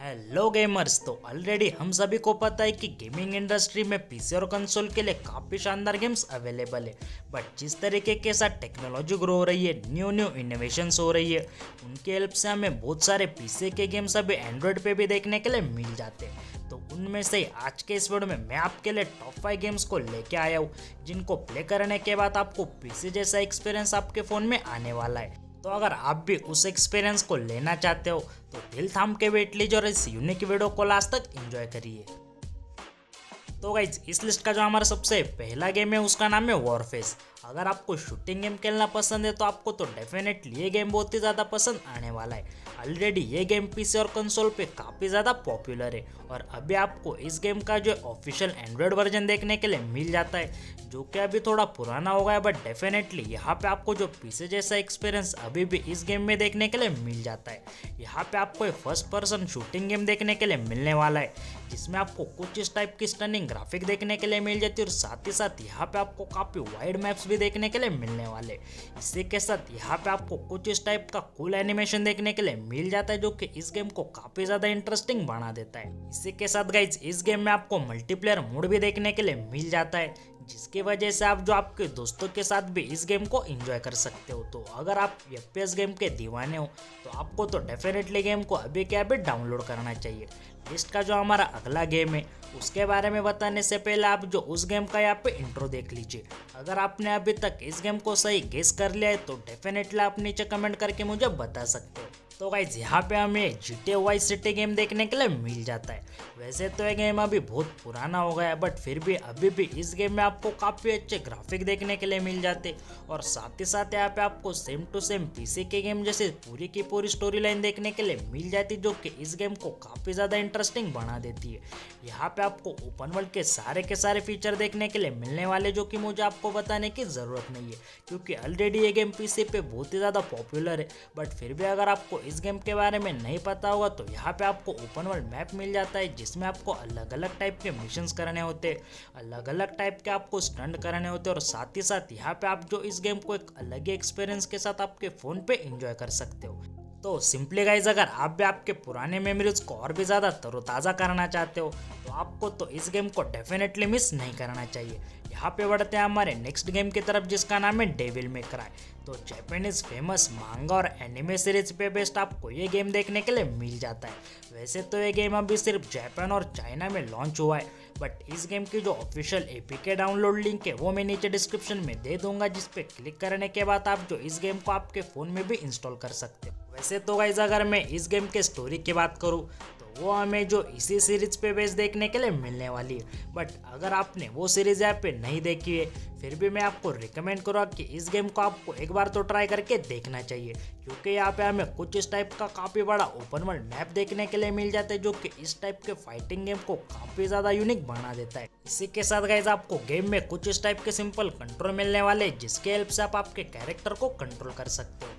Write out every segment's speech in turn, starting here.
Hello gamers तो already हम सभी को पता है कि गेमिंग इंडस्ट्री में पीसी और कंसोल के लिए काफ़ी शानदार गेम्स अवेलेबल है। बट जिस तरीके के साथ टेक्नोलॉजी ग्रो हो रही है न्यू न्यू इनोवेशंस हो रही है, उनकी हेल्प से हमें बहुत सारे पीसी के गेम्स अभी एंड्रॉयड पे भी देखने के लिए मिल जाते हैं। तो उनमें से आज के इस वीडियो में मैं आपके लिए टॉप फाइव गेम्स को लेके आया हूँ, जिनको प्ले करने के बाद आपको पीसी जैसा एक्सपीरियंस आपके फ़ोन में आने वाला है। तो अगर आप भी उस एक्सपीरियंस को लेना चाहते हो तो दिल थाम के वेट लीजिए और इस यूनिक वीडियो को लास्ट तक एंजॉय करिए। तो गाइज़ इस लिस्ट का जो हमारा सबसे पहला गेम है, उसका नाम है वॉरफेस अगर आपको शूटिंग गेम खेलना पसंद है तो आपको तो डेफिनेटली ये गेम बहुत ही ज़्यादा पसंद आने वाला है। ऑलरेडी ये गेम पीसी और कंसोल पे काफ़ी ज़्यादा पॉपुलर है। और अभी आपको इस गेम का जो ऑफिशियल एंड्रॉयड वर्जन देखने के लिए मिल जाता है, जो कि अभी थोड़ा पुराना हो गया बट डेफिनेटली यहाँ पे आपको जो पीसी जैसा एक्सपीरियंस अभी भी इस गेम में देखने के लिए मिल जाता है। यहाँ पे आपको फ़र्स्ट पर्सन शूटिंग गेम देखने के लिए मिलने वाला है, जिसमें आपको कुछ इस टाइप की स्टनिंग ग्राफिक देखने के लिए मिल जाती है। और साथ ही साथ यहाँ पे आपको काफ़ी वाइड मैप्स भी देखने के लिए मिलने वाले। इसी के साथ यहाँ पे आपको कुछ इस टाइप का कूल एनिमेशन देखने के लिए मिल जाता है जो कि इस गेम को काफ़ी ज़्यादा इंटरेस्टिंग बना देता है। इसी के साथ गाइज़ इस गेम में आपको मल्टीप्लेयर मोड भी देखने के लिए मिल जाता है, जिसकी वजह से आप जो आपके दोस्तों के साथ भी इस गेम को एंजॉय कर सकते हो। तो अगर आप एफ़ गेम के दीवाने हो तो आपको तो डेफिनेटली गेम को अभी के अभी डाउनलोड करना चाहिए। लिस्ट का जो हमारा अगला गेम है, उसके बारे में बताने से पहले आप जो उस गेम का यहाँ पे इंट्रो देख लीजिए। अगर आपने अभी तक इस गेम को सही गेस कर लिया है तो डेफिनेटली आप नीचे कमेंट करके मुझे बता सकते हो। तो गाइज़ यहाँ पे हमें G T Y City game देखने के लिए मिल जाता है। वैसे तो ये गेम अभी बहुत पुराना हो गया है बट फिर भी अभी भी इस गेम में आपको काफ़ी अच्छे ग्राफिक देखने के लिए मिल जाते और साथ ही साथ यहाँ पे आपको सेम टू सेम पीसी के गेम जैसे पूरी की पूरी स्टोरी लाइन देखने के लिए मिल जाती जो कि इस गेम को काफ़ी ज़्यादा इंटरेस्टिंग बना देती है। यहाँ पे आपको ओपन वर्ल्ड के सारे के सारे फीचर देखने के लिए मिलने वाले जो कि मुझे आपको बताने की ज़रूरत नहीं है, क्योंकि ऑलरेडी ये गेम पीसी पे बहुत ही ज़्यादा पॉपुलर है। बट फिर भी अगर आपको इस गेम के बारे में नहीं पता होगा तो यहाँ पे आपको ओपन वर्ल्ड मैप मिल जाता है, जिसमें आपको अलग अलग टाइप के मिशंस करने होते अलग अलग टाइप के आपको स्टंट करने होते और साथ ही साथ यहाँ पे आप जो इस गेम को एक अलग ही एक्सपीरियंस के साथ आपके फ़ोन पे इंजॉय कर सकते हो। तो सिंपली गाइज़ अगर आप भी आपके पुराने मेमोरीज को और भी ज़्यादा तरोताज़ा करना चाहते हो तो आपको तो इस गेम को डेफिनेटली मिस नहीं करना चाहिए। यहाँ पे बढ़ते हैं हमारे नेक्स्ट गेम की तरफ़, जिसका नाम है डेविल मे क्राई तो जैपनीज फ़ेमस मांगा और एनिमे सीरीज़ पे बेस्ड आपको ये गेम देखने के लिए मिल जाता है। वैसे तो ये गेम अभी सिर्फ़ जापान और चाइना में लॉन्च हुआ है बट इस गेम की जो ऑफिशियल एपीके डाउनलोड लिंक है, वो मैं नीचे डिस्क्रिप्शन में दे दूँगा, जिस पे क्लिक करने के बाद आप जो इस गेम को आपके फ़ोन में भी इंस्टॉल कर सकते हो। वैसे तो गाइज़ अगर मैं इस गेम के स्टोरी की बात करूँ तो वो हमें जो इसी सीरीज़ पे बेस देखने के लिए मिलने वाली है। बट अगर आपने वो सीरीज़ यहाँ पे नहीं देखी है, फिर भी मैं आपको रिकमेंड करूँगा कि इस गेम को आपको एक बार तो ट्राई करके देखना चाहिए। क्योंकि यहाँ पे हमें कुछ इस टाइप का काफ़ी बड़ा ओपन वर्ल्ड मैप देखने के लिए मिल जाता है, जो कि इस टाइप के फाइटिंग गेम को काफ़ी ज़्यादा यूनिक बना देता है। इसी के साथ गाइज़ आपको गेम में कुछ इस टाइप के सिंपल कंट्रोल मिलने वाले जिसके हेल्प से आप आपके कैरेक्टर को कंट्रोल कर सकते हो।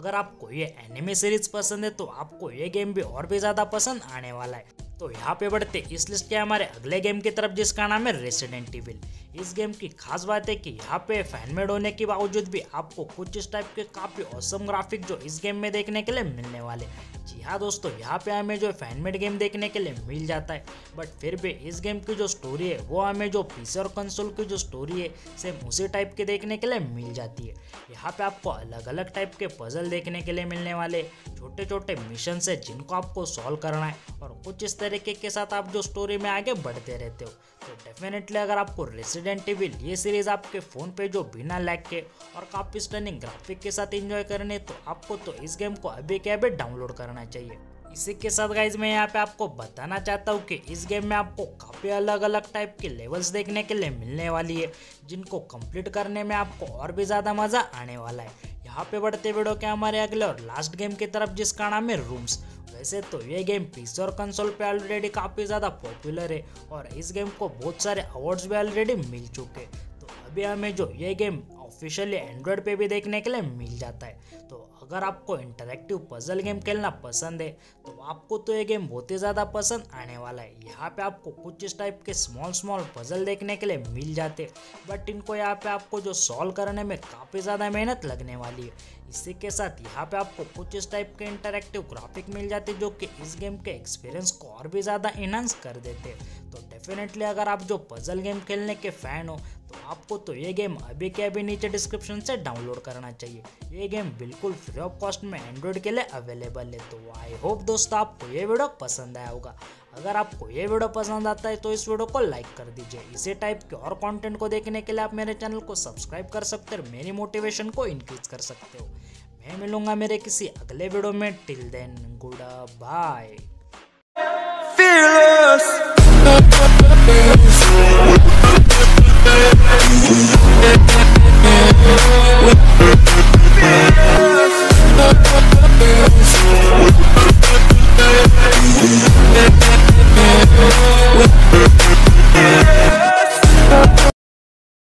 अगर आपको ये एनिमे सीरीज़ पसंद है तो आपको ये गेम भी और भी ज़्यादा पसंद आने वाला है। तो यहाँ पे बढ़ते इस लिस्ट के हमारे अगले गेम की तरफ़, जिसका नाम है रेसिडेंट इविल इस गेम की खास बात है कि यहाँ पे फैनमेड होने के बावजूद भी आपको कुछ इस टाइप के काफ़ी औसम ग्राफिक जो इस गेम में देखने के लिए मिलने वाले जी हाँ दोस्तों, यहाँ पे हमें जो फैनमेड गेम देखने के लिए मिल जाता है। बट फिर भी इस गेम की जो स्टोरी है, वो हमें जो पीसी और कंसोल की जो स्टोरी है सेम उसी टाइप के देखने के लिए मिल जाती है। यहाँ पे आपको अलग अलग टाइप के पजल देखने के लिए मिलने वाले छोटे छोटे मिशन है जिनको आपको सॉल्व करना है। और कुछ इस तरीके के साथ आप जो स्टोरी में आगे बढ़ते रहते हो। तो डेफिनेटली अगर आपको रेसिडेंट इविल ये सीरीज़ आपके फ़ोन पे जो बिना लैग के और काफ़ी स्टनिंग ग्राफिक के साथ एंजॉय करने तो आपको तो इस गेम को अभी के अभी डाउनलोड करना चाहिए। इसी के साथ गाइज़ मैं यहाँ पे आपको बताना चाहता हूँ कि इस गेम में आपको काफ़ी अलग अलग टाइप के लेवल्स देखने के लिए मिलने वाली है, जिनको कंप्लीट करने में आपको और भी ज़्यादा मज़ा आने वाला है। यहाँ पे बढ़ते वीडियो के हमारे अगले और लास्ट गेम की तरफ़, जिसका नाम है रूम्स वैसे तो ये गेम पीसी और कंसोल पे ऑलरेडी काफ़ी ज़्यादा पॉपुलर है और इस गेम को बहुत सारे अवार्ड्स भी ऑलरेडी मिल चुके तो अभी हमें जो ये गेम ऑफिशियली एंड्रॉयड पे भी देखने के लिए मिल जाता है। तो अगर आपको इंटरेक्टिव पजल गेम खेलना पसंद है तो आपको तो ये गेम बहुत ही ज़्यादा पसंद आने वाला है। यहाँ पे आपको कुछ इस टाइप के स्मॉल स्मॉल पजल देखने के लिए मिल जाते बट इनको यहाँ पे आपको जो सॉल्व करने में काफ़ी ज़्यादा मेहनत लगने वाली है। इसी के साथ यहाँ पे आपको कुछ इस टाइप के इंटरेक्टिव ग्राफिक मिल जाते जो कि इस गेम के एक्सपीरियंस को और भी ज़्यादा इनहांस कर देते तो डेफिनेटली अगर आप जो पजल गेम खेलने के फ़ैन हो तो आपको तो ये गेम अभी के अभी नीचे डिस्क्रिप्शन से डाउनलोड करना चाहिए। ये गेम बिल्कुल फ्री सकते हो कॉस्ट में एंड्रॉइड के लिए अवेलेबल है तो आई होप दोस्तों आपको ये वीडियो पसंद आया होगा। अगर आपको ये वीडियो पसंद आता है तो इस वीडियो को लाइक कर दीजिए। इसी टाइप के और कंटेंट को देखने के लिए आप मेरे चैनल को सब्सक्राइब कर सकते हो मेरी मोटिवेशन को इंक्रीज कर सकते हो। मैं मिलूँगा मेरे किसी अगले वीडियो में। Till then good bye